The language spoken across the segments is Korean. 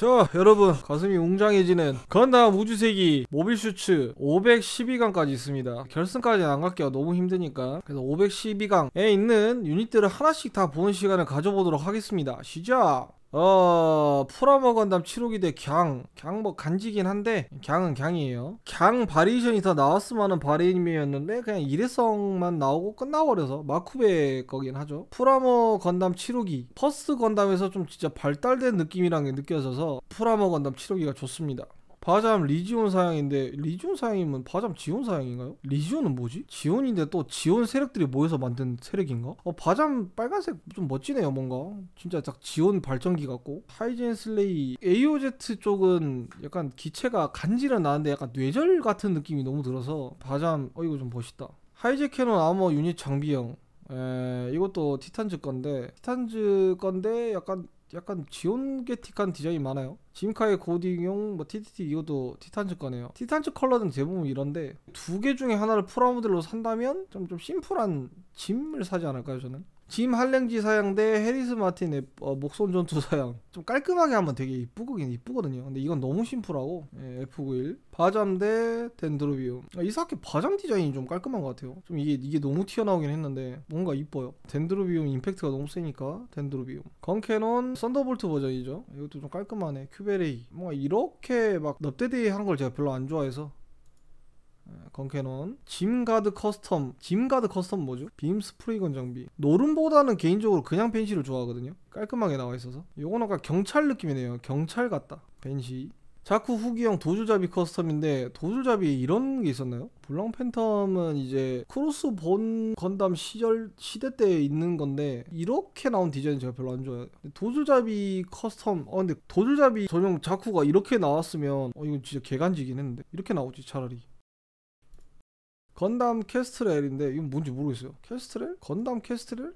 자 여러분 가슴이 웅장해지는 건담 우주세기 모빌 슈츠 512강까지 있습니다. 결승까지는 안 갈게요 너무 힘드니까. 그래서 512강에 있는 유닛들을 하나씩 다 보는 시간을 가져보도록 하겠습니다. 시작 어 프라모 건담 7호기 대 걍. 걍 뭐 간지긴 한데 걍은 걍이에요. 걍 바리에이션이 더 나왔으면 하는 바리에이션이었는데 그냥 일회성만 나오고 끝나버려서 마쿠베 거긴 하죠. 프라모 건담 7호기 퍼스트 건담에서 좀 진짜 발달된 느낌이란 게 느껴져서 프라모 건담 7호기가 좋습니다. 바잠 리지온 사양인데 리지온 사양이면 바잠 지온 사양인가요? 리지온은 뭐지? 지온인데 또 지온 세력들이 모여서 만든 세력인가? 어 바잠 빨간색 좀 멋지네요 뭔가 진짜 딱 지온 발전기 같고 하이젠 슬레이 AOZ 쪽은 약간 기체가 간지는 나는데 약간 뇌절 같은 느낌이 너무 들어서 바잠 어 이거 좀 멋있다 하이제 캐논 아머 유닛 장비형 에 이것도 티탄즈 건데 티탄즈 건데 약간 약간 지온게틱한 디자인이 많아요. 짐카의 고딩용 뭐 TTT 이것도 티탄즈 거네요. 티탄즈 컬러는 대부분 이런데 두 개 중에 하나를 프라 모델로 산다면 좀 좀 심플한 짐을 사지 않을까요 저는? 짐 할랭지 사양 대 해리스 마틴의 어, 목손 전투 사양. 좀 깔끔하게 하면 되게 이쁘긴 이쁘거든요. 근데 이건 너무 심플하고 예, F91 바잠 대 덴드로비움. 아, 이사키 바잠 디자인이 좀 깔끔한 것 같아요. 좀 이게 이게 너무 튀어나오긴 했는데 뭔가 이뻐요. 덴드로비움 임팩트가 너무 세니까 덴드로비움. 건캐논 썬더볼트 버전이죠. 이것도 좀 깔끔하네. 큐베레이. 뭔가 이렇게 막 넙대대이 한걸 제가 별로 안 좋아해서 건캐논 짐가드 커스텀 짐가드 커스텀 뭐죠? 빔 스프레이건 장비 노름보다는 개인적으로 그냥 벤시를 좋아하거든요 깔끔하게 나와 있어서 요건 아까 경찰 느낌이네요 경찰 같다 벤시 자쿠 후기형 도줄잡이 커스텀인데 도줄잡이에 이런 게 있었나요? 블랑 팬텀은 이제 크로스 본 건담 시절 시대 때 있는 건데 이렇게 나온 디자인 제가 별로 안 좋아해요. 도줄잡이 커스텀 어 근데 도줄잡이 전용 자쿠가 이렇게 나왔으면 어 이거 진짜 개간지긴 했는데 이렇게 나오지 차라리. 건담 캐스트렐인데 이건 뭔지 모르겠어요. 캐스트렐? 건담 캐스트렐?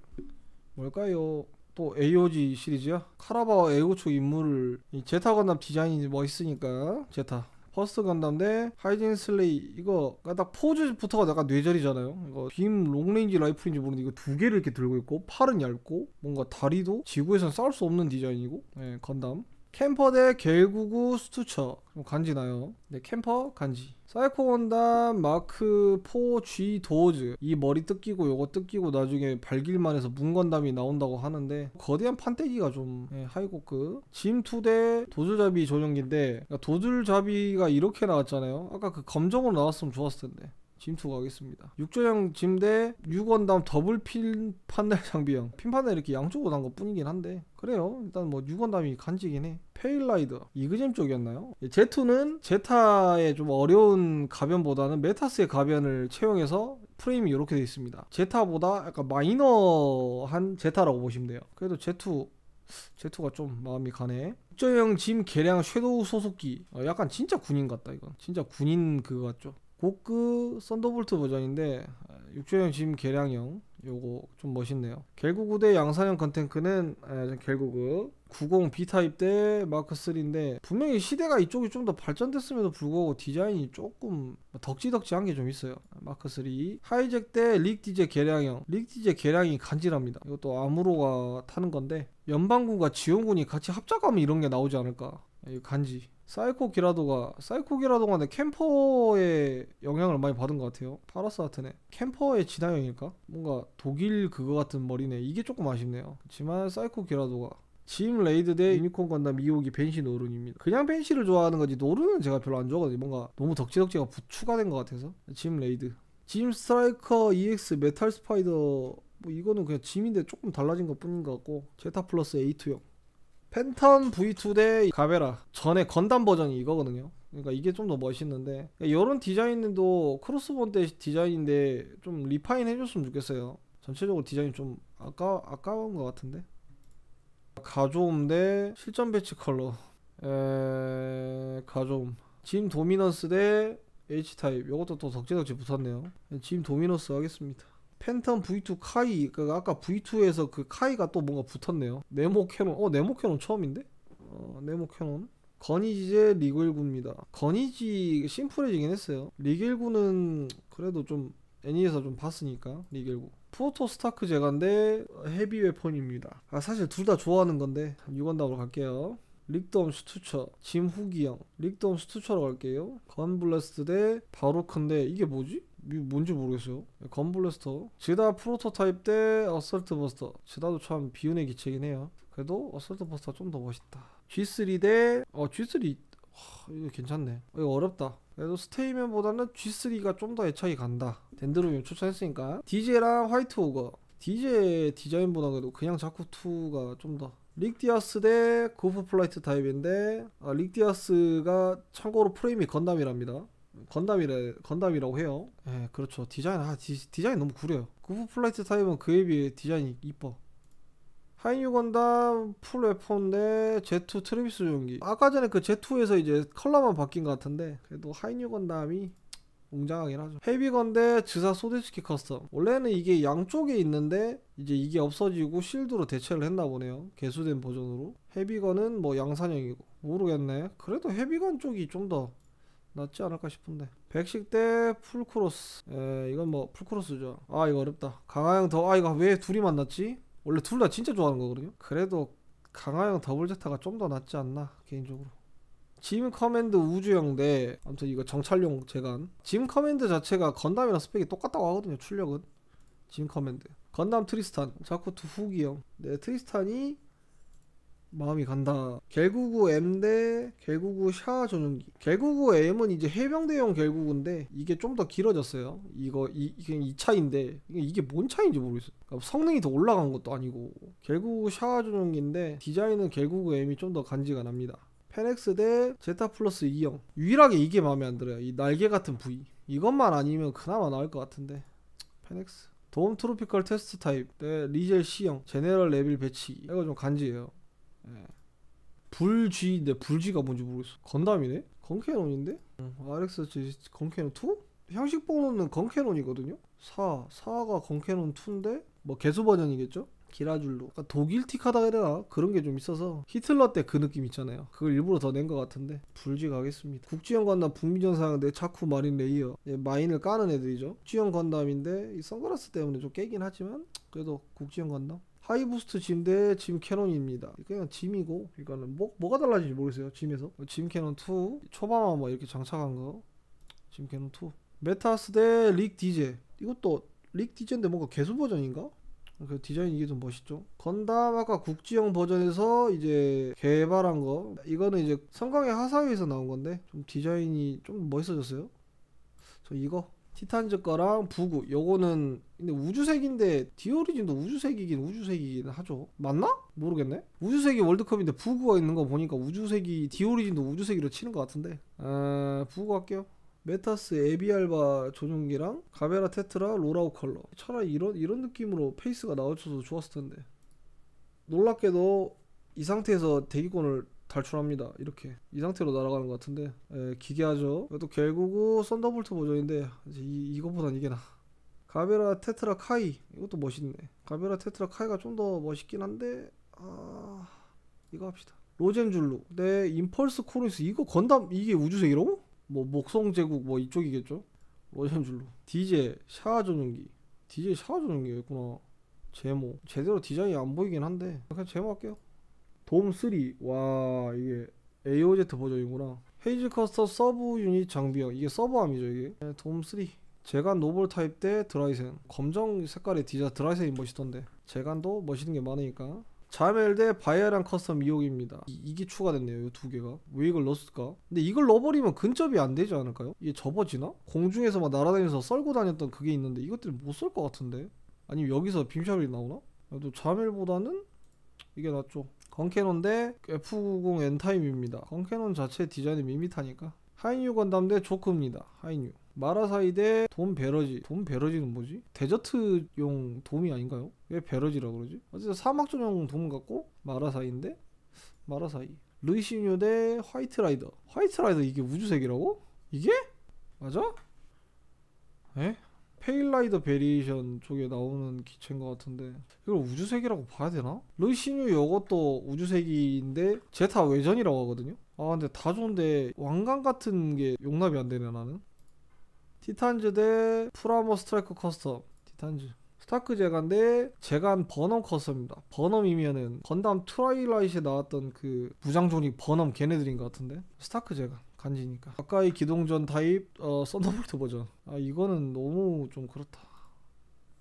뭘까요? 또 AOG 시리즈야? 카라바와 에고초 인물을 이 제타 건담 디자인이 멋있으니까 제타 퍼스트 건담 대 하이진 슬레이 이거 딱 포즈부터가 약간 뇌절이잖아요 이거 빔 롱레인지 라이플인지 모르는데 이거 두 개를 이렇게 들고 있고 팔은 얇고 뭔가 다리도 지구에선 싸울 수 없는 디자인이고 네, 건담 캠퍼 대 겔구구 스투처. 간지나요? 네 캠퍼 간지. 사이코 건담 마크 4G 도어즈. 이 머리 뜯기고 요거 뜯기고 나중에 발길만 해서 문건담이 나온다고 하는데 거대한 판때기가 좀 예, 하이고급 짐2대 도줄잡이 전용기인데 그러니까 도줄잡이가 이렇게 나왔잖아요. 아까 그 검정으로 나왔으면 좋았을 텐데 짐2 가겠습니다. 육조형 짐대 6원담 더블 핀 판넬 장비형. 핀 판넬 이렇게 양쪽으로 난 것 뿐이긴 한데. 그래요. 일단 뭐 6원담이 간지긴 해. 페일라이더. 이그잼 쪽이었나요? 제투는 제타의 좀 어려운 가변보다는 메타스의 가변을 채용해서 프레임이 이렇게 되어 있습니다. 제타보다 약간 마이너한 제타라고 보시면 돼요. 그래도 제투 제투가 좀 마음이 가네. 육전형 짐 개량 섀도우 소속기. 어, 약간 진짜 군인 같다 이건. 진짜 군인 그거 같죠 고크 썬더볼트 버전인데 육전형 짐 개량형 요거 좀 멋있네요. 겔구구 대 양산형 컨탱크는 아, 겔구구 90 B타입 대 마크 3인데 분명히 시대가 이쪽이 좀 더 발전됐음에도 불구하고 디자인이 조금 덕지덕지한 게 좀 있어요. 마크 3 하이잭 대 릭디제 개량형. 릭디제 개량이 간지랍니다. 이것도 아무로가 타는 건데 연방군과 지온군이 같이 합작하면 이런 게 나오지 않을까. 간지 사이코 기라도가 사이코 기라도가 캠퍼의 영향을 많이 받은 것 같아요. 팔라스 아테네. 캠퍼의 진화형일까? 뭔가 독일 그거 같은 머리네. 이게 조금 아쉽네요. 그렇지만 사이코 기라도가. 짐 레이드 대 유니콘 건담 2호기 밴시 노른입니다. 그냥 밴시를 좋아하는 거지 노른은 제가 별로 안 좋아하거든요. 뭔가 너무 덕지덕지가 추가된 것 같아서. 짐 레이드. 짐 스트라이커 EX 메탈 스파이더. 뭐 이거는 그냥 짐인데 조금 달라진 것 뿐인 것 같고. 제타 플러스 A2형 팬텀 V2 대 가베라. 전에 건담 버전이 이거거든요. 그러니까 이게 좀 더 멋있는데. 이런 디자인도 크로스본 때 디자인인데 좀 refine 해줬으면 좋겠어요. 전체적으로 디자인이 좀 아까, 아까운 것 같은데? 가조움 대 실전 배치 컬러. 에... 가조움 짐 도미너스 대 H타입. 이것도 또 덕지덕지 붙었네요. 짐 도미너스 하겠습니다 팬텀 V2 카이 그 아까 V2에서 그 카이가 또 뭔가 붙었네요. 네모 캐논. 어 네모 캐논 처음인데? 어 네모 캐논. 건이지제 리글구입니다. 건이지 심플해지긴 했어요. 리겔구는 그래도 좀 애니에서 좀 봤으니까 리겔구. 프로토 스타크 제가인데 헤비 웨폰입니다. 아 사실 둘 다 좋아하는 건데 6원답으로 갈게요. 릭돔 슈투처 짐 후기형. 릭돔 슈투처로 갈게요. 건블래스트 대 바로크인데 이게 뭐지? 뭔지 모르겠어요. 건블래스터. 지다 프로토타입 대 어설트 버스터. 지다도 참 비운의 기체긴 해요. 그래도 어설트 버스터가 좀더 멋있다. G3 대어 G3 하, 이거 괜찮네. 이거 어렵다. 그래도 스테이면보다는 G3가 좀 더 애착이 간다. 덴드로비움 추천했으니까. 디제랑 화이트 오거. 디제 디자인보다 그래도 그냥 자쿠 2가 좀더. 릭디아스 대 고프 플라이트 타입인데 아, 릭디아스가 참고로 프레임이 건담이랍니다. 건담이래 건담이라고 해요. 예, 그렇죠. 디자인 아 디, 디자인 너무 구려요. 고프 플라이트 타입은 그에 비해 디자인이 이뻐. 하이뉴 건담 풀 웨폰대 Z2 트레비스 조종기. 아까 전에 그 Z2에서 이제 컬러만 바뀐 것 같은데 그래도 하이뉴 건담이 웅장하긴 하죠. 헤비건대 지사 소데스키 커스텀. 원래는 이게 양쪽에 있는데 이제 이게 없어지고 실드로 대체를 했나 보네요. 개수된 버전으로. 헤비건은 뭐 양산형이고 모르겠네. 그래도 헤비건 쪽이 좀 더 낫지 않을까 싶은데. 백식 대 풀크로스. 에 이건 뭐 풀크로스죠. 아 이거 어렵다. 강화형 더 아 이거 왜 둘이 만났지? 원래 둘 다 진짜 좋아하는 거거든요. 그래도 강화형 더블 제타가 좀 더 낫지 않나 개인적으로. 짐 커맨드 우주형 대 아무튼 이거 정찰용 제간 짐 커맨드 자체가 건담이랑 스펙이 똑같다고 하거든요 출력은 짐 커맨드 건담 트리스탄 자쿠투 후기형 네 트리스탄이 마음이 간다. 겔구구 M 대 겔구구 샤 전용기. 겔구구 M은 이제 해병대용 겔구구인데 이게 좀 더 길어졌어요. 이거 이, 이게 2차인데 이게 뭔 차인지 모르겠어요. 그러니까 성능이 더 올라간 것도 아니고. 겔구구 샤 전용기인데 디자인은 겔구구 M이 좀 더 간지가 납니다. 페넥스 대 제타 플러스 2형. 유일하게 이게 마음에 안 들어요. 이 날개 같은 부위. 이것만 아니면 그나마 나을 것 같은데. 페넥스. 돔 트로피컬 테스트 타입 대 리젤 C형. 제네럴 레빌 배치기. 이거 좀 간지예요 예. 불쥐인데 불쥐가 뭔지 모르겠어 건담이네? 건캐논인데? 응. RX 건캐논 2? 형식 번호는 건캐논이거든요 4 4가 건캐논 2인데 뭐 개수 버전이겠죠? 기라 줄루 그러니까 독일틱 하다 해야 되나 그런 게 좀 있어서 히틀러 때 그 느낌 있잖아요 그걸 일부러 더 낸 것 같은데 불지 가겠습니다 국지형 건담 북미전사양 대 자쿠 마인 레이어 예, 마인을 까는 애들이죠 국지형 건담인데 이 선글라스 때문에 좀 깨긴 하지만 그래도 국지형 건담 하이부스트 짐대 짐 캐논입니다. 그냥 짐이고 이거는 뭐, 뭐가 달라진지 모르겠어요 짐에서. 짐 캐논 2 초반만 뭐 이렇게 장착한 거 짐 캐논 2 메타스 대 릭 디제 이것도 릭 디제인데 뭔가 개수 버전인가? 그 디자인 이게 좀 멋있죠. 건담 아까 국지형 버전에서 이제 개발한 거. 이거는 이제 섬광의 하사웨이에서 나온 건데 좀 디자인이 좀 멋있어졌어요. 저 이거 티탄즈 거랑 부구 요거는 근데 우주색인데 디오리진도 우주색이긴 우주색이긴 하죠. 맞나? 모르겠네. 우주색이 월드컵인데 부구가 있는 거 보니까 우주색이 디오리진도 우주색으로 치는 것 같은데. 아 부구 할게요. 메타스 에비알바 조종기랑 가베라 테트라 로라우 컬러 차라리 이런 이런 느낌으로 페이스가 나와줘서 좋았을 텐데 놀랍게도 이 상태에서 대기권을 탈출합니다. 이렇게 이 상태로 날아가는 것 같은데 에, 기괴하죠. 이것도 결국은 썬더볼트 버전인데 이, 이거보단 이게 나. 가베라 테트라 카이. 이것도 멋있네. 가베라 테트라 카이가 좀 더 멋있긴 한데 아 이거 합시다. 로젠줄루. 네 임펄스 코르스. 이거 건담 이게 우주색이라고? 뭐 목성 제국 뭐 이쪽이겠죠? 로션줄로 디제 샤워 전용기. 디제 샤워 전용기였구나. 제모. 제대로 디자인이 안 보이긴 한데 그냥 제모 할게요 돔 3 와 이게 AOZ 버전이구나 헤이즈 커스터 서브 유닛 장비형 이게 서브함이죠 이게 네, 돔3 제간 노블 타입 대 드라이센 검정 색깔의 디자 드라이센이 멋있던데 제간도 멋있는 게 많으니까 자멜 대 바이아랑 커스텀 2호기입니다. 이, 게 추가됐네요. 이 두 개가. 왜 이걸 넣었을까? 근데 이걸 넣어버리면 근접이 안 되지 않을까요? 이게 접어지나? 공중에서 막 날아다니면서 썰고 다녔던 그게 있는데 이것들은 못썰것 같은데? 아니면 여기서 빔샤벨이 나오나? 그래도 자멜보다는 이게 낫죠. 건캐논 대 F90 N타임입니다. 건캐논 자체 디자인이 밋밋하니까. 하이뉴 건담 대 조크입니다. 하이뉴. 마라사이 대 돔 베러지 돔 베러지는 뭐지? 데저트용 돔이 아닌가요? 왜 베러지라고 그러지? 어쨌든 사막 전용 돔 같고 마라사이인데 마라사이 루이시뉴 대 화이트 라이더 화이트 라이더 이게 우주세기라고? 이게? 맞아? 에? 페일라이더 variation 쪽에 나오는 기체인 것 같은데. 이걸 우주세기라고 봐야 되나? 루이시뉴 이것도 우주세긴데 제타 외전이라고 하거든요? 아 근데 다 좋은데 왕관 같은 게 용납이 안 되네 나는. 티탄즈 대 프라모 스트라이커 커스텀. 티탄즈. 스타크 제간데 제간 버넘 커스입니다. 버넘이면은 건담 트와일라이트에 나왔던 그 무장조직 버넘 걔네들인 것 같은데? 스타크 제간 간지니까. 가까이 기동전 타입 어 썬더볼트 버전. 아 이거는 너무 좀 그렇다.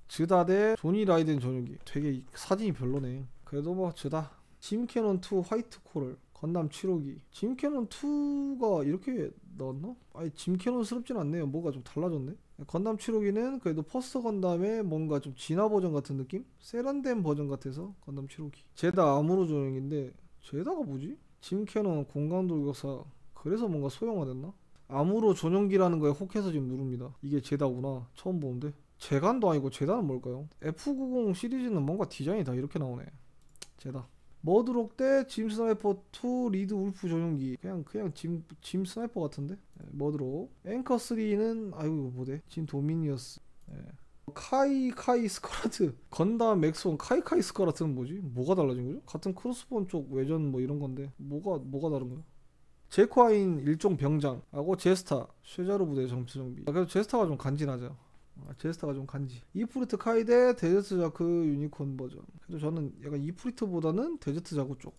즈다 대 조니 라이덴 전용기. 되게 사진이 별로네. 그래도 뭐 즈다. 짐캐논 2 화이트 코럴 건담 7호기. 짐캐논 2가 이렇게 나왔나? 아니 짐캐논스럽진 않네요. 뭐가 좀 달라졌네. 건담 7호기는 그래도 퍼스트 건담의 뭔가 좀 진화 버전 같은 느낌? 세련된 버전 같아서 건담 7호기. 제다 아무로 전용인데 제다가 뭐지? 짐캐논 공강 돌격사 그래서 뭔가 소형화 됐나? 아무로 전용기라는 거에 혹해서 지금 누릅니다 이게 제다구나 처음 보는데 제간도 아니고 제다는 뭘까요? F90 시리즈는 뭔가 디자인이 다 이렇게 나오네 제다 머드 록 대 짐 스나이퍼 2 리드 울프 전용기 그냥 그냥 짐, 짐 스나이퍼 같은데 네, 머드록 앵커 3는 아이고 이거 뭐 대 짐 도미니어스 네. 카이 카이 스커라트 건담 맥스원 카이 카이 스커라트는 뭐지? 뭐가 달라진 거죠? 같은 크로스본 쪽 외전 뭐 이런 건데 뭐가 뭐가 다른 거야? 제코아인 일종 병장하고 제스타 쉐자르 부대 정치 정비. 아, 그래도 제스타가 좀 간지나죠. 아, 제스타가 좀 간지. 이프리트 카이 대 데저트 자크 유니콘 버전. 그래도 저는 약간 이프리트보다는 데저트 자크 쪽.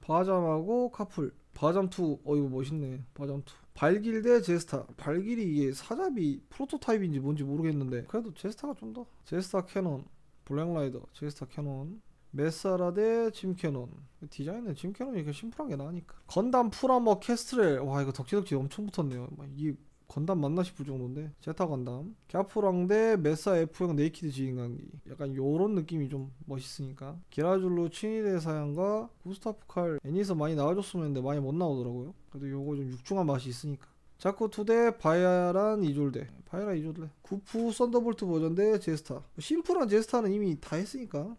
바잠하고 카풀. 바잠2 어 이거 멋있네. 바잠2 발길 대 제스타. 발길이 이게 사자비 프로토타입인지 뭔지 모르겠는데 그래도 제스타가 좀 더. 제스타 캐논. 블랙라이더. 제스타 캐논 메사라 대? 짐캐논. 디자인은 짐캐논이 이렇게 심플한 게 나으니까. 건담 프라머 캐스트렐. 와 이거 덕지덕지 엄청 붙었네요. 막 이게 건담 맞나 싶을 정도인데. 제타 건담. 갸프랑 대 메사 F형 네이키드 지인강기. 약간 요런 느낌이 좀 멋있으니까. 기라줄루 치니데 사양과 구스타프 칼. 애니에서 많이 나와줬으면 했는데 많이 못 나오더라고요. 그래도 요거 좀 육중한 맛이 있으니까. 자쿠 2대 바야란 이졸대 바야란 이졸대 구프 썬더볼트 버전 대 제스타. 심플한 제스타는 이미 다 했으니까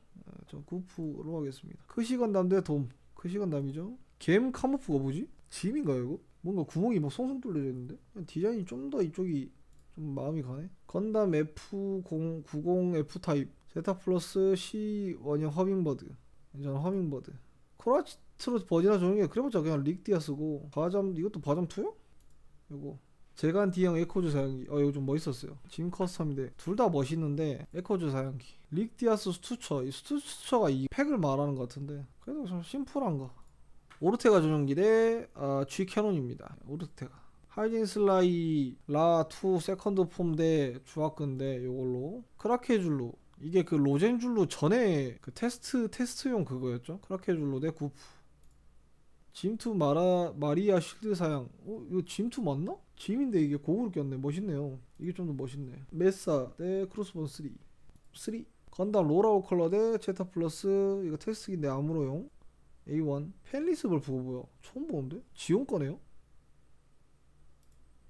어, 저 구프로 하겠습니다. 크시 건담 대 돔. 크시 건담이죠. 겜 카모프가 뭐지? 짐인가요 이거? 뭔가 구멍이 뭐 송송 뚫려져 있는데? 디자인이 좀 더 이쪽이 좀 마음이 가네. 건담 F090 F타입. 제타 플러스 C 원형 허밍버드. 저는 허밍버드. 코라치트로 버지나 주는 게 그래봤자 그냥 릭디아스고 바잠 이것도 바잠 2요? 요거 제간 D형 에코즈 사양기. 어 이거 좀 멋있었어요. 짐 커스텀인데 둘 다 멋있는데 에코즈 사양기. 릭디아스 스투처. 이 스투처가 이 팩을 말하는 것 같은데 그래도 좀 심플한 거. 오르테가 전용기 대 아, G 캐논입니다. 오르테가. 하이진 슬라이 라2 세컨드 폼 대 주화끈대 요걸로. 크라케줄루. 이게 그 로젠줄루 전에 그 테스트 테스트용 그거였죠. 크라케줄루 대 구프. 짐투 마라 마리아 실드 사양. 어 이거 짐투 맞나? 짐인데 이게 고구를 꼈네. 멋있네요. 이게 좀 더 멋있네. 메사 대 크로스본 3 3 건담 로라오 컬러 대 제타 플러스. 이거 테스트기인데 아무로용. A1 펠리스 볼프 뭐야? 처음 보는데? 지온 거네요?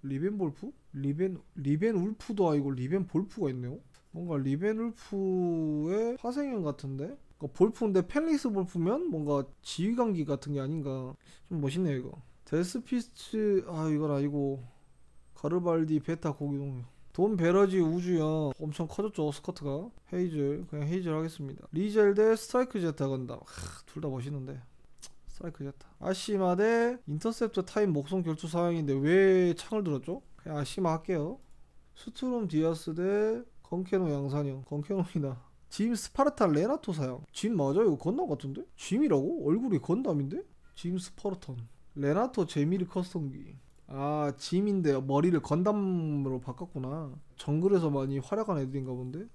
리벤 볼프? 리벤 리벤 울프도 아니고 리벤 볼프가 있네요? 뭔가 리벤 울프의 파생형 같은데? 그러니까 볼프인데 펠리스 볼프면 뭔가 지휘관기 같은 게 아닌가. 좀 멋있네요 이거. 데스피스트 아 이건 아니고 가르발디 베타 고기동 돔 베러지 우주형 엄청 커졌죠 스커트가. 헤이즐 그냥 헤이즐 하겠습니다. 리젤 대 스트라이크 제타 건담. 둘 다 멋있는데. 스트라이크 제타. 아시마 대 인터셉터 타임 목성 결투 사양인데 왜 창을 들었죠? 그냥 아시마 할게요. 스트롬 디아스 대 건캐논 양산형. 건캐논이다 짐 스파르타 레나토 사양 짐 맞아 이거 건담 같은데? 짐이라고? 얼굴이 건담인데? 짐 스파르탄. 레나토 제미리 커스텀기 아 짐인데 머리를 건담으로 바꿨구나. 정글에서 많이 활약한 애들인가 본데?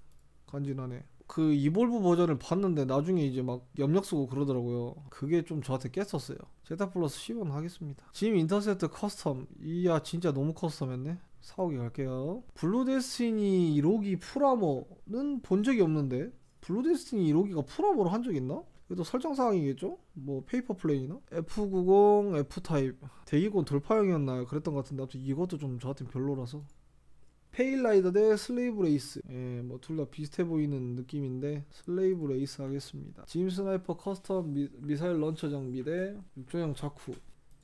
간지나네. 그 이볼브 버전을 봤는데 나중에 이제 막 염력 쓰고 그러더라고요. 그게 좀 저한테 깼었어요. 제타 플러스 C1 하겠습니다. 짐 인터셉트 커스텀. 이야 진짜 너무 custom했네. 4호기 갈게요. 블루 데스티니 1호기 풀아머는 본 적이 없는데 블루 데스티니 1호기가 풀아머로 한 적 있나? 이것도 설정 사항이겠죠? 뭐 paper plan이나? F90 F타입. 대기권 돌파형이었나요? 그랬던 것 같은데 아무튼 이것도 좀 저한테는 별로라서. 페일라이더 대 슬레이브 레이스. 예, 뭐 둘 다 비슷해 보이는 느낌인데 슬레이브 레이스 하겠습니다. 짐 스나이퍼 커스텀 미, 미사일 런처 장비 대 육전형 자쿠.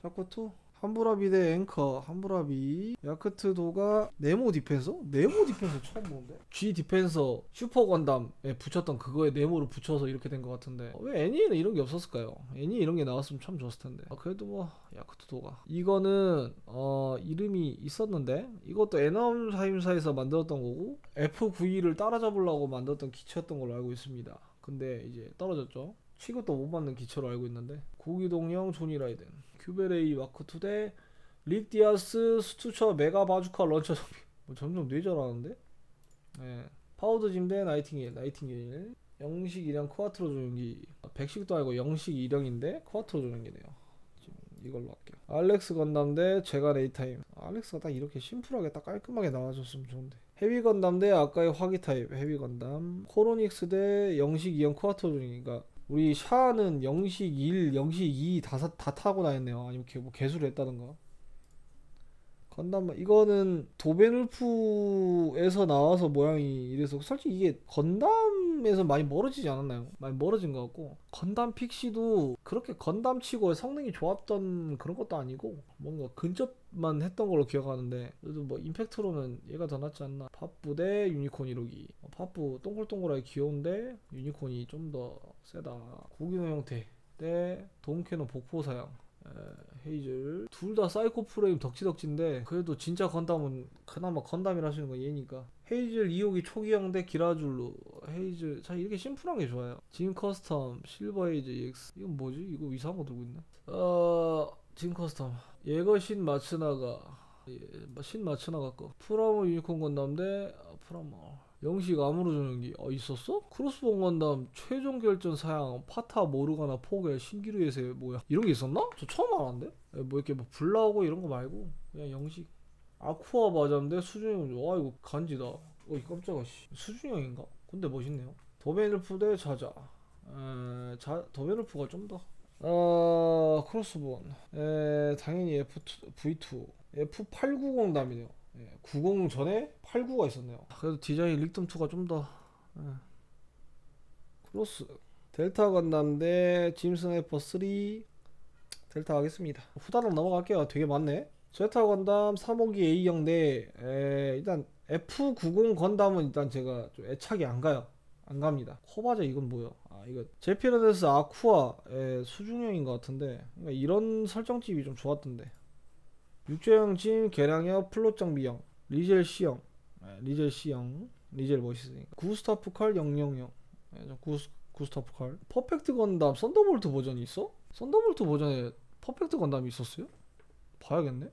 자쿠2 함부라비 대 앵커 함부라비. 야크트도가 네모 디펜서? 네모 디펜서 처음 보는데? G 디펜서 슈퍼 건담에 붙였던 그거에 네모를 붙여서 이렇게 된 것 같은데. 어, 왜 애니에는 이런 게 없었을까요? 애니 이런 게 나왔으면 참 좋았을 텐데. 아, 그래도 뭐 야크트도가. 이거는 어 이름이 있었는데? 이것도 애너하임사에서 만들었던 거고 F92를 따라잡으려고 만들었던 기체였던 걸로 알고 있습니다. 근데 이제 떨어졌죠. 취급도 못 받는 기체로 알고 있는데. 고기동형 라이덴 큐베레이 마크 2 대 릭 디아스 슈투처 메가 바주카 런처 장비 뭐 점점 뇌절하는데? 예. 파워드 짐 대 나이팅게일 나이팅게일 영식 일형 쿼트로 조종기. 백식도 아니고 영식 일형인데 쿼트로 조종기네요. 지금 이걸로 할게요. 알렉스 건담 대 제가 레이타임. 알렉스가 딱 이렇게 심플하게 딱 깔끔하게 나와줬으면 좋은데. 헤비 건담 대 아까의 화기 타입 헤비 건담. 코로닉스 대 영식 이형 쿼트로 조종기. 그러니까 우리 샤는 영식 1, 영식 2 다, 사- 다 타고 다녔네요. 아니면 개, 뭐 개수를 했다던가. 건담 이거는 도벤 울프에서 나와서 모양이 이래서 솔직히 이게 건담에서 많이 멀어지지 않았나요? 많이 멀어진 것 같고. 건담 픽시도 그렇게 건담치고 성능이 좋았던 그런 것도 아니고 뭔가 근접만 했던 걸로 기억하는데 그래도 뭐 임팩트로는 얘가 더 낫지 않나. 파뿌 대 유니콘 1호기. 어, 파뿌 동글동글하게 귀여운데 유니콘이 좀 더 세다. 고기동형. 대 돔캐논 복포 사양. 에, 헤이즐. 둘 다 사이코 프레임 덕지덕지인데 그래도 진짜 건담은 그나마 건담이라 하시는 건 얘니까. 헤이즐 2호기 초기형 대 기라줄루. 헤이즐. 자 이렇게 심플한 게 좋아요. 짐 커스텀 실버 헤이즈 EX. 이건 뭐지? 이거 이상한 거 들고 있네. 어 짐 커스텀. 예거 신 마츠나가 예, 신 마츠나가 거. 풀아머 유니콘 건담 대 아, 풀아머 영식 아무로 전용기 어 있었어? 크로스본 건담 최종 결전 사양 파타 모르가나 포개 신기루 예세 뭐야? 이런 게 있었나? 저 처음 알았는데? 에, 뭐 이렇게 뭐 불 나오고 이런 거 말고 그냥 영식. 아쿠아 마자인데 수중형 와 이거 간지다. 어이 깜짝아 씨. 수중형인가? 근데 멋있네요. 도벤 울프 대 자자. 에, 자 도벤 울프가 좀더. 어, 크로스본. 에, 당연히 F2, V2 F89 건담이네요 예, 90 전에 89가 있었네요. 그래도 디자인 릭돔2가 좀 더. 예. 크로스. 델타 건담 대 짐스나이퍼 3. 델타 하겠습니다. 후다닥 넘어갈게요. 되게 많네. 제타 건담 3호기 A형 대, 에, 일단 F90 건담은 일단 제가 좀 애착이 안 가요. 안 갑니다. 코바제 이건 뭐야? 아, 이거 제피라데스 아쿠아의 수중형인 것 같은데, 그러니까 이런 설정집이 좀 좋았던데. 육전형 짐 개량형 플롯 장비형 리젤 C형. 네, 리젤 C형. 리젤 멋있으니까. 구스타프 칼 000형. 네, 저 구스, 구스타프 칼 퍼펙트 건담 썬더볼트 버전이 있어? 썬더볼트 버전에 퍼펙트 건담이 있었어요? 봐야겠네.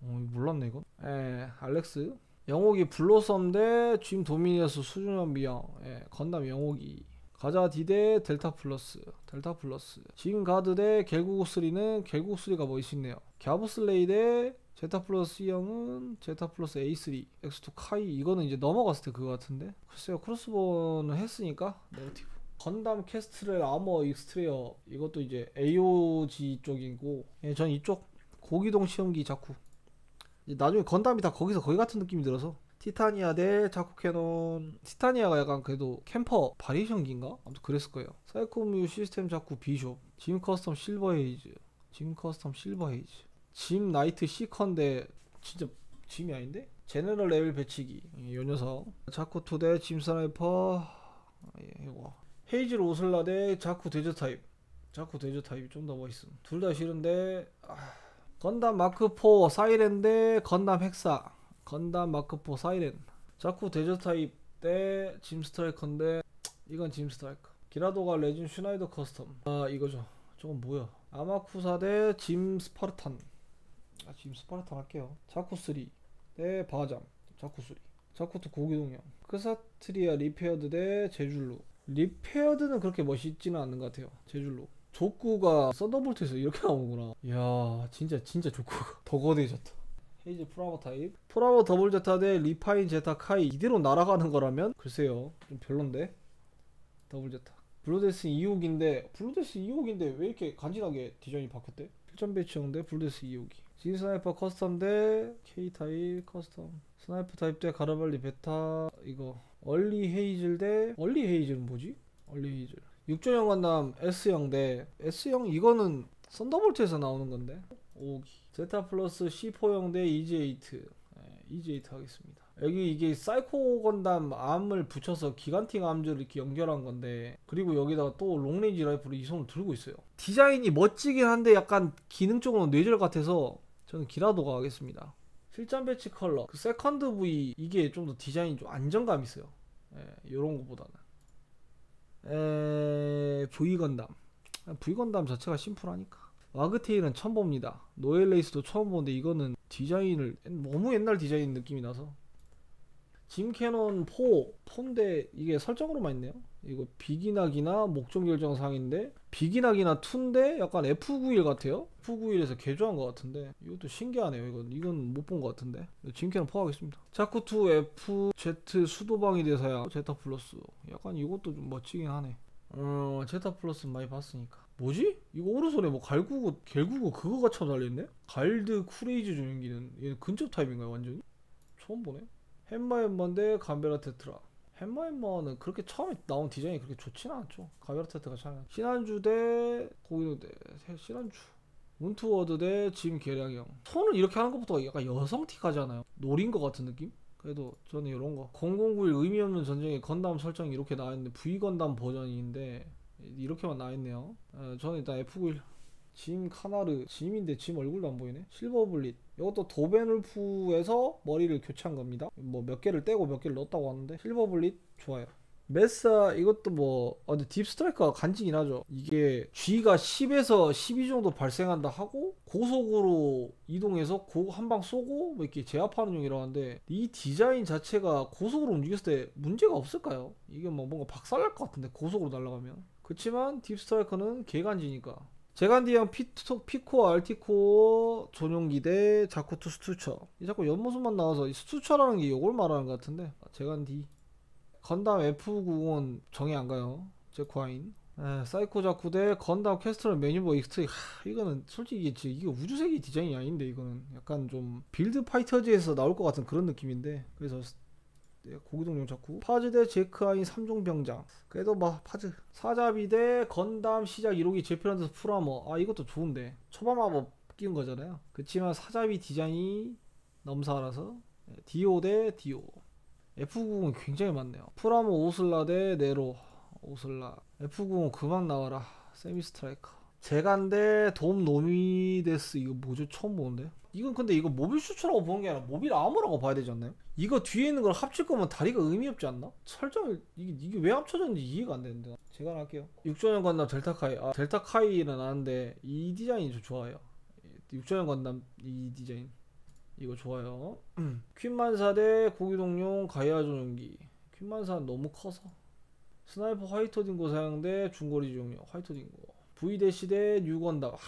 어 몰랐네 이건. 에 알렉스. 0호기 블로썸 대 짐 도미넌스 수중형 비형. 예, 건담 0호기 가자 D 대 델타 플러스 델타 플러스. 짐 가드 대 결국 3는 결국 3가 멋있네요. 가브스레이 대 제타 플러스 형은 제타 플러스 A3 X2 카이. 이거는 이제 넘어갔을 때 그거 같은데? 글쎄요 크로스본은 했으니까 네거티브. 건담 케스트렐 아머 익스트레어. 이것도 이제 AOG 쪽이고. 예, 전 이쪽 고기동 시험기 이제 나중에 건담이 다 거기서 거기 같은 느낌이 들어서 티타니아 대 자쿠 캐논. 티타니아가 약간 그래도 캠퍼 variation기인가? 아무튼 그랬을 거예요. 사이코뮤 시스템 자쿠 비숍. 짐 커스텀 실버 헤이즈 짐 커스텀 실버 헤이즈 짐 나이트 시컨데 진짜 짐이 아닌데? 제너럴 레벨 배치기. 예, 요 녀석. 자쿠 2대 짐 스나이퍼. 아, 예, 이거 헤이즐 오슬라 대 자쿠 데저트 타입. 자쿠 데저트 타입이 좀 더 멋있음. 둘 다 싫은데 아, 건담 마크 4 사이렌 대 건담 헥사 건담 마크 4 사이렌. 자쿠 데저트 타입 대 짐 스트라이커인데 이건 짐 스트라이커. 기라 도가 레진 슈나이더 커스텀. 아 이거죠. 저건 뭐야? 아마쿠사 대 짐 스파르탄. 아 짐 스파르탄 할게요. 자쿠 3 대 바잠. 자쿠 3 자쿠2 고기동형 크사트리아 리페어드 대 제줄로 리페어드는 그렇게 멋있지는 않는 것 같아요. 제줄로 족구가 썬더볼트에서 이렇게 나오는구나. 이야 진짜 진짜 족구가. 더 거대해졌다 헤이즈 풀아머 타입? 풀아머 더블 제타 대 리파인 제타 카이 이대로 날아가는 거라면? 글쎄요. 좀 별론데? 더블 제타. 블루데스 2호기인데 블루데스 2호기인데 왜 이렇게 간지나게 디자인이 바뀌었대? 필전 배치형 대 블루데스 2호기 진 스나이퍼 커스텀 대 K 타입 커스텀. 스나이퍼 타입 대 가라발리 베타. 이거 얼리 헤이즐 대 얼리 헤이즐은 뭐지? 얼리 헤이즐. 육조형 건담 S형 대 S형 이거는 썬더볼트에서 나오는 건데 5기. 제타 플러스 C4형 대 EG8 네, EG8 하겠습니다. 여기 이게 사이코 건담 암을 붙여서 기간팅 암즈를 이렇게 연결한 건데 그리고 여기다가 또 롱레인지 라이프를 이 손을 들고 있어요. 디자인이 멋지긴 한데 약간 기능적으로 뇌절 같아서 저는 기라도가 하겠습니다. 실전 배치 컬러. 그 세컨드 V 이게 좀 더 디자인이 좀 안정감 있어요. 예, 요런 거보다는. 에... V 건담. V 건담 자체가 심플하니까 와그테일은 처음 봅니다. 노엘레이스도 처음 보는데 이거는 디자인을 너무 옛날 디자인 느낌이 나서. 짐 캐논 4 4인데 이게 설정으로만 있네요. 이거 비기나기나 목적 결정 상인데 비기나기나 2인데 약간 F91 같아요. F91에서 개조한 것 같은데 이것도 신기하네요. 이건 이건 못 본 것 같은데. 짐 캐논 4 하겠습니다. 자쿠2 F Z 수도방위 대사야 제타 플러스. 약간 이것도 좀 멋지긴 하네. 어 제타 플러스 많이 봤으니까 뭐지? 이거 오른손에 뭐 갈구고 갤구고 그거가 처음 달려있네? 갈드 쿠레이즈 조연기는 얘는 근접 타입인가요 완전히? 처음 보네 햄마 햄마 대 감베라 테트라 햄마 햄마는 그렇게 처음에 나온 디자인이 그렇게 좋지는 않죠 감베라 테트가 참 신한주 대 고인호 대 신한주 문투워드 대 짐 계량형 손을 이렇게 하는 것부터 약간 여성 티 가잖아요 노린 것 같은 느낌? 그래도 저는 이런 거 009일 의미 없는 전쟁의 건담 설정이 이렇게 나와있는데 V 건담 버전인데 이렇게만 나와있네요. 어, 저는 일단 F91 짐 카나르. 짐인데 짐 얼굴도 안 보이네. 실버블릿. 이것도 도벤울프에서 머리를 교체한 겁니다. 뭐 몇 개를 떼고 몇 개를 넣었다고 하는데 실버블릿 좋아요. 메사 이것도 뭐 어, 근데 딥스트라이커가 간지긴 하죠. 이게 G가 10에서 12 정도 발생한다 하고 고속으로 이동해서 한방 쏘고 뭐 이렇게 제압하는 용이라고 하는데 이 디자인 자체가 고속으로 움직였을 때 문제가 없을까요? 이게 뭐 뭔가 박살날 것 같은데 고속으로 날아가면 그렇지만 딥스트라이커는 개간지니까. 제간디형 피코 알티코 전용기 대 자쿠투 스투처. 이 자꾸 옆모습만 나와서 이 스투처라는 게 이걸 말하는 것 같은데. 아, 제간디. 건담 F90은 정이 안 가요. 제코아인. 에, 사이코 자쿠 대 건담 캐스트럴 메뉴버 익스트리 하, 이거는 솔직히 이게 우주세계 디자인이 아닌데 이거는. 약간 좀 빌드 파이터즈에서 나올 것 같은 그런 느낌인데. 그래서 고기동용 자쿠 파즈 대 제크아인 3종 병장. 그래도 뭐 파즈. 사자비 대 건담 시작 1호기 제피란드스 프라머 아 이것도 좋은데. 초반 마법 끼운 거잖아요. 그치만 사자비 디자인이 넘사라서 디오 대 디오. F90은 굉장히 많네요. 프라모 오슬라 대 네로. 오슬라. F90 그만 나와라. 세미 스트라이커 제간데 돔 노미데스 이거 뭐죠? 처음 보는데? 이건 근데 이거 모빌 슈츠라고 보는 게 아니라 모빌 아머라고 봐야 되지 않나요? 이거 뒤에 있는 걸 합칠 거면 다리가 의미 없지 않나? 설정을 이게, 이게 왜 합쳐졌는지 이해가 안 되는데. 제가 할게요. 6조년 건담 델타카이. 아 델타카이는 아는데 이 디자인이 좀 좋아요. 6조년 건담 이 디자인. 이거 좋아요. 퀸만사 대 고기동용 가이아 조종기. 퀸만사는 너무 커서. 스나이퍼 화이터 딩고 사용대 중거리 조종용 화이터 딩고 V 대시 대 뉴건담 아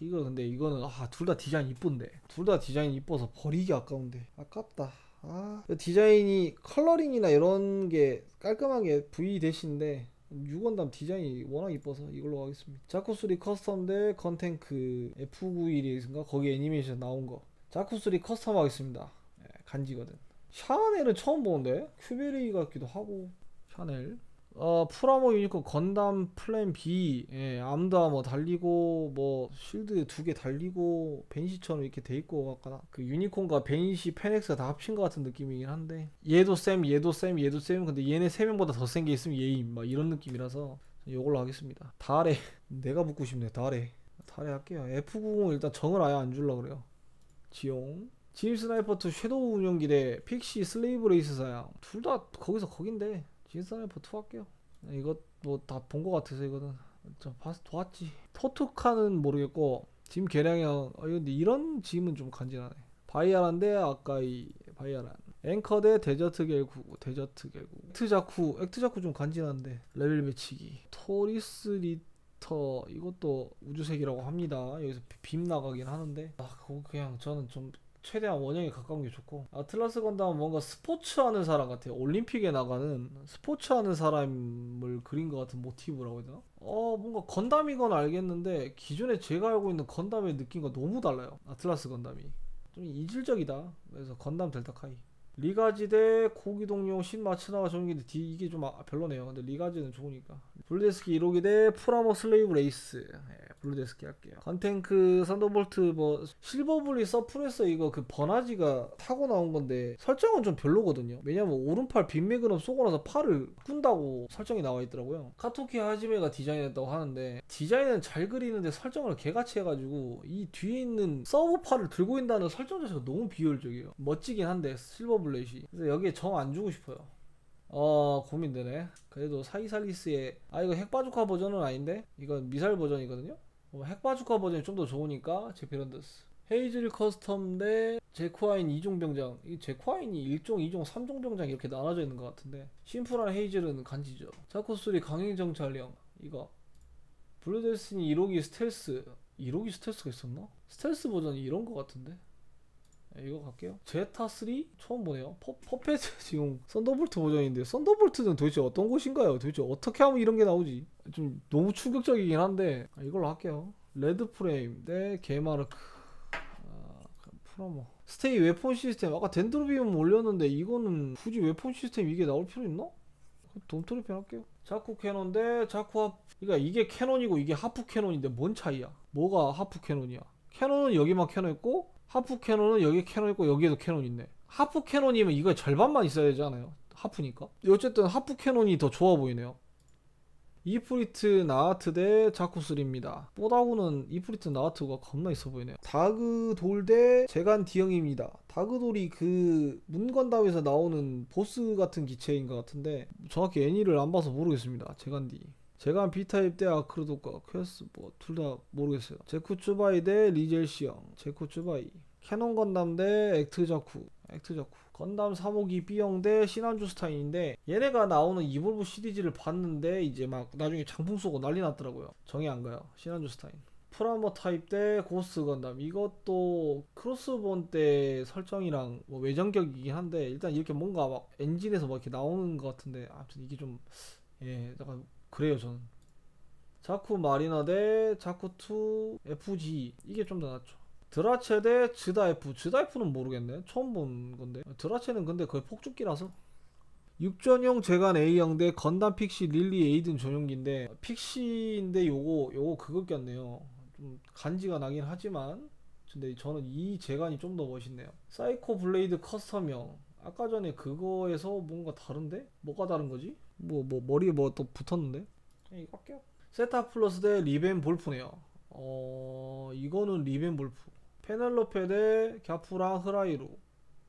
이거 근데 이거는 아 둘 다 디자인 이쁜데. 둘 다 디자인 이뻐서 버리기 아까운데. 아깝다. 아. 디자인이 컬러링이나 이런 게 깔끔한 게 V 대시인데 유건담 디자인이 워낙 이뻐서 이걸로 가겠습니다. 자쿠3 커스텀 대 컨텐크 F91인가? 거기 애니메이션 나온 거. 자쿠3 커스텀 하겠습니다. 네, 간지거든. 샤넬은 처음 보는데? 큐베리 같기도 하고. 샤넬 어 프라모 유니콘 건담 플랜 B 예, 암다 뭐 달리고 뭐 실드 두 개 달리고 벤시처럼 이렇게 돼 있고 아까 그 유니콘과 벤시 페넥스가 다 합친 것 같은 느낌이긴 한데. 얘도 쌤 얘도 쌤 얘도 쌤. 근데 얘네 세 명보다 더 센 게 있으면 얘임. 막 이런 느낌이라서 이걸로 하겠습니다. 달에. 내가 붙고 싶네 달에. 달에 할게요. F90 일단 정을 아예 안 줄라 그래요. 지용. 진 스나이퍼 2 섀도우 운영기 대 픽시 슬레이브 레이스 사양. 둘 다 거기서 거긴데 진스나이퍼 2 할게요. 이것 뭐 다 본 것 같아서 이거는 저 봐서 도왔지. 토트카는 모르겠고 짐 계량형 어, 근데 이런 짐은 좀 간지나네. 바이아란데 아까 이 바이아란. 앵커 대 데저트 결구 데저트 결구. 액트자쿠 액트자쿠 좀 간지난데. 레벨 매치기. 토리스 리터 이것도 우주색이라고 합니다. 여기서 빔 나가긴 하는데. 아 그거 그냥 저는 좀 최대한 원형에 가까운 게 좋고. 아틀라스 건담은 뭔가 스포츠 하는 사람 같아요. 올림픽에 나가는 스포츠 하는 사람을 그린 것 같은 모티브라고 해야 되나? 어 뭔가 건담이건 알겠는데 기존에 제가 알고 있는 건담의 느낌과 너무 달라요. 아틀라스 건담이. 좀 이질적이다. 그래서 건담 델타 카이 리가지 대 고기동용 신마츠나와 전용기인데 디- 이게 좀 아- 별로네요. 근데 리가지는 좋으니까. 블루데스키 1호기 대 프라모 슬레이브 레이스. 예, 블루데스키 할게요. 컨탱크 썬더볼트 뭐 실버블리 서프레서 이거 그 버나지가 타고 나온 건데 설정은 좀 별로거든요. 왜냐면 오른팔 빈매그넘 쏘고 나서 팔을 꾼다고 설정이 나와 있더라고요. 카토키 하지메가 디자인했다고 하는데 디자인은 잘 그리는데 설정을 개같이 해가지고 이 뒤에 있는 서브 팔을 들고 있다는 설정 자체가 너무 비효율적이에요. 멋지긴 한데 실버 블레이시. 그래서 여기에 정 안 주고 싶어요. 어 고민되네. 그래도 사이살리스의 아 이거 핵바주카 버전은 아닌데 이건 미사일 버전이거든요. 어, 핵바주카 버전이 좀 더 좋으니까 제피런더스. 헤이즐 커스텀 대 제코아인 2종 병장. 이 제코아인이 1종, 2종, 3종 병장 이렇게 나눠져 있는 것 같은데 심플한 헤이즐은 간지죠. 자코스리 강행 정찰령 이거. 블루데스니 1호기 스텔스 1호기 스텔스가 있었나? 스텔스 버전이 이런 것 같은데. 네, 이거 갈게요. 제타 3 처음 보네요. 퍼, 퍼펫 지금 썬더볼트 버전인데 썬더볼트는 도대체 어떤 곳인가요? 도대체 어떻게 하면 이런 게 나오지? 좀 너무 충격적이긴 한데 아, 이걸로 할게요. 레드 프레임 대 게마르크. 아, 프로모. 스테이 웨폰 시스템 아까 덴드로비움 올렸는데 이거는 굳이 웨폰 시스템 이게 나올 필요 있나? 돔 트로펜 할게요. 자쿠 캐논 대 자쿠 하프. 그러니까 이게 캐논이고 이게 하프 캐논인데 뭔 차이야? 뭐가 하프 캐논이야? 캐논은 여기만 캐논 있고 하프 캐논은 여기 캐논 있고 여기에도 캐논 있네. 하프 캐논이면 이거 절반만 있어야 되잖아요. 하프니까. 어쨌든 하프 캐논이 더 좋아 보이네요. 이프리트 나하트 대 자쿠3입니다. 뽀다구는 이프리트 나하트가 겁나 있어 보이네요. 다그돌 대 제간 디형입니다. 다그돌이 그 문건담에서 나오는 보스 같은 기체인 것 같은데 정확히 애니를 안 봐서 모르겠습니다. 제간디. 제간 B타입 대 아크로도과 퀘스 뭐 둘 다 모르겠어요. 제쿠 츠바이 대 리젤 시형. 제쿠 츠바이. 캐논 건담 대 액트 자쿠. 액트 자쿠. 건담 3호기 B형 대 시난주 스타인인데 얘네가 나오는 이볼브 시리즈를 봤는데 이제 막 나중에 장풍 쏘고 난리 났더라고요. 정이 안 가요. 시난주 스타인. 프라모 타입 대 고스 건담 이것도 크로스본 때 설정이랑 뭐 외전격이긴 한데 일단 이렇게 뭔가 막 엔진에서 막 이렇게 나오는 것 같은데 아무튼 이게 좀 예, 약간 그래요 저는. 자쿠 마리나 대 자쿠 2 FG 이게 좀 더 낫죠. 드라체 대 즈다 F. 즈다 F는 모르겠네. 처음 본 건데. 드라체는 근데 거의 폭죽기라서. 육전용 제간 A형 대 건담 픽시 릴리 에이든 전용기인데 픽시인데 요거 요거 그거 꼈네요. 좀 간지가 나긴 하지만 근데 저는 이 제간이 좀 더 멋있네요. 사이코 블레이드 커스텀형. 아까 전에 그거에서 뭔가 다른데? 뭐가 다른 거지? 뭐 뭐 머리에 뭐 또 붙었는데? 그냥 이거 할게요. 제타 플러스 대 리벤 볼프네요. 어 이거는 리벤 볼프. 페넬로페 대 갸프랑 흐라이루.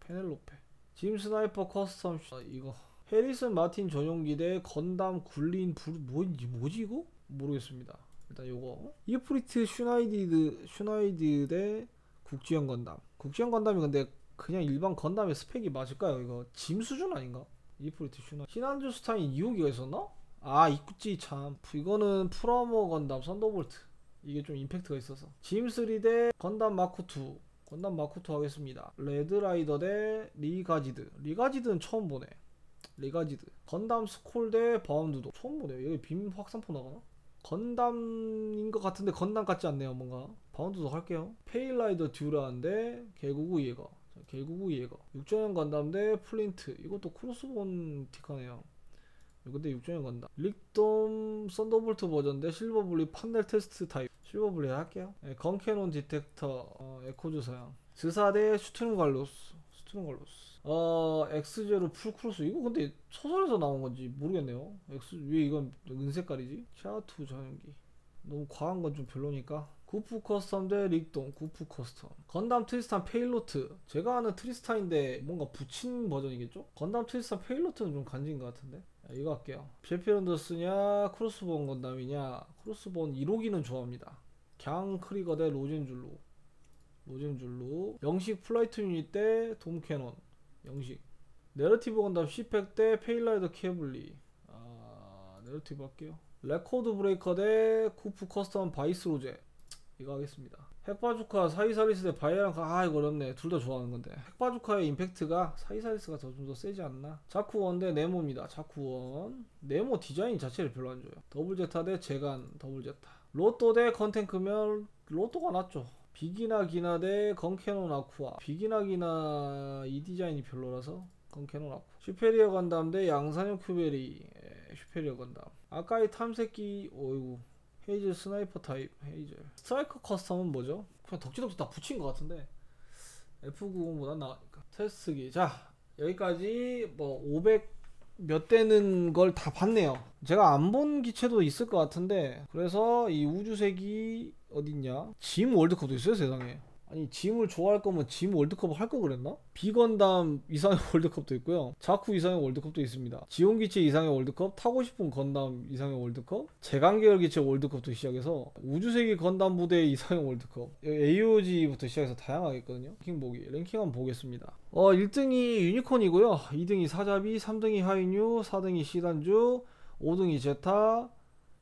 페넬로페. 짐 스나이퍼 커스텀 슈- 아, 이거. 해리슨 마틴 전용기 대 건담 굴린 불 뭐지 뭐지 이거? 모르겠습니다. 일단 요거. 이프리트 슈나이디드 슈나이드 대 국지형 건담. 국지형 건담이 근데 그냥 일반 건담의 스펙이 맞을까요? 이거 짐 수준 아닌가? 이프리트 슈나. 시난주 스타인 2호기가 있었나? 아 있구찌 참. 이거는 프라모 건담 썬더볼트. 이게 좀 임팩트가 있어서. 짐3 대 건담 마크2. 건담 마크2 하겠습니다. 레드라이더 대 리가지드. 리가지드는 처음 보네. 리가지드. 건담 스콜 대 바운드도 처음 보네요. 여기 빔 확산포 나가나? 건담인 것 같은데 건담 같지 않네요, 뭔가. 바운드도 할게요. 페일라이더 듀란 대 겔구그 예거. 자, 겔구그 예거. 육전형 건담 대 플린트. 이것도 크로스본 티카네요. 근데 육전형 건담. 릭돔 썬더볼트 버전 대 실버 불릿 판넬 테스트 타입. 실버 불릿 할게요. 네, 건캐논 디텍터 어, 에코즈 서양. 스사 대 슈트룸 갈로스. 슈트룸 갈로스. 어 엑스제로 풀크로스 이거 근데 소설에서 나온 건지 모르겠네요. 엑스 왜 이건 은색깔이지? 샤투 전용기. 너무 과한 건 좀 별로니까. 구프 커스텀 대 릭돔 구프 커스텀. 건담 트리스탄 페일로트. 제가 아는 트리스탄인데 뭔가 붙인 버전이겠죠? 건담 트리스탄 페일로트는 좀 간지인 것 같은데. 자, 이거 할게요. 제피랜더스냐 크로스본 건담이냐 크로스본 1호기는 좋아합니다. 갱 크리거 대 로젠줄로. 로젠줄로. 영식 플라이트 유닛 대 돔캐논. 영식. 내러티브 건담 C팩 대 페일라이더 캐벌리. 아, 내러티브 할게요. 레코드 브레이커 대 구프 커스텀 바이스 로제. 이거 하겠습니다. 핵바주카 사이사리스 대 바이랑 아 이거 어렵네. 둘 다 좋아하는 건데. 핵바주카의 임팩트가 사이사리스가 더좀더 세지 않나? 자쿠원 대 네모입니다. 자쿠원. 네모 디자인 자체를 별로 안 좋아요. 더블 제타 대 제간 더블 제타. 로또 대 건탱크면 로또가 낫죠. 비기나 기나 대 건캐논 아쿠아. 비기나 기나 이 디자인이 별로라서 건캐논 아쿠아. 슈페리어 건담 대 양산형 큐베리. 예, 슈페리어 건담. 아까의 탐색기 어이구 헤이즐 스나이퍼 타입 헤이즐. 스트라이커 커스텀은 뭐죠? 그냥 덕지덕지 다 붙인 것 같은데 F90보다 나으니까. 테스트기. 자 여기까지 뭐 500 몇 대는 걸 다 봤네요. 제가 안 본 기체도 있을 것 같은데 그래서 이 우주세기 어딨냐? 짐 월드컵도 있어요 세상에 아니 짐을 좋아할 거면 짐 월드컵 할 거 그랬나? 비건담 이상형 월드컵도 있고요. 자쿠 이상형 월드컵도 있습니다. 지온 기체 이상형 월드컵 타고 싶은 건담 이상형 월드컵 제간계열 기체 월드컵도 시작해서 우주세기 건담 부대 이상형 월드컵 AOZ부터 시작해서 다양하게 있거든요. 랭킹 보기 랭킹 한번 보겠습니다. 어 1등이 유니콘이고요. 2등이 사자비 3등이 하이뉴 4등이 시난주 5등이 제타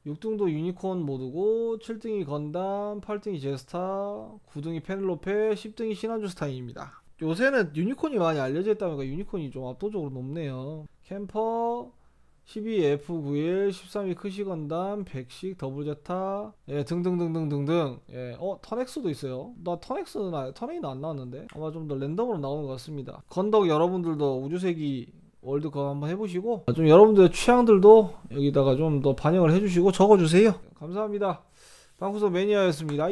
6등도 유니콘 모드고 7등이 건담 8등이 제스타 9등이 페넬로페 10등이 시난주 스타인입니다. 요새는 유니콘이 많이 알려져 있다 보니까 유니콘이 좀 압도적으로 높네요. 캠퍼 12위 F91 13위 크시 건담 100식 더블 제타 예 등등등등등등. 예 어 턴엑스도 있어요. 나 턴엑스 나 턴에이는 안 나왔는데 아마 좀 더 랜덤으로 나오는 것 같습니다. 건덕 여러분들도 우주세기 월드컵 한번 해보시고 좀 여러분들의 취향들도 여기다가 좀 더 반영을 해주시고 적어주세요. 감사합니다. 방구석 매니아였습니다.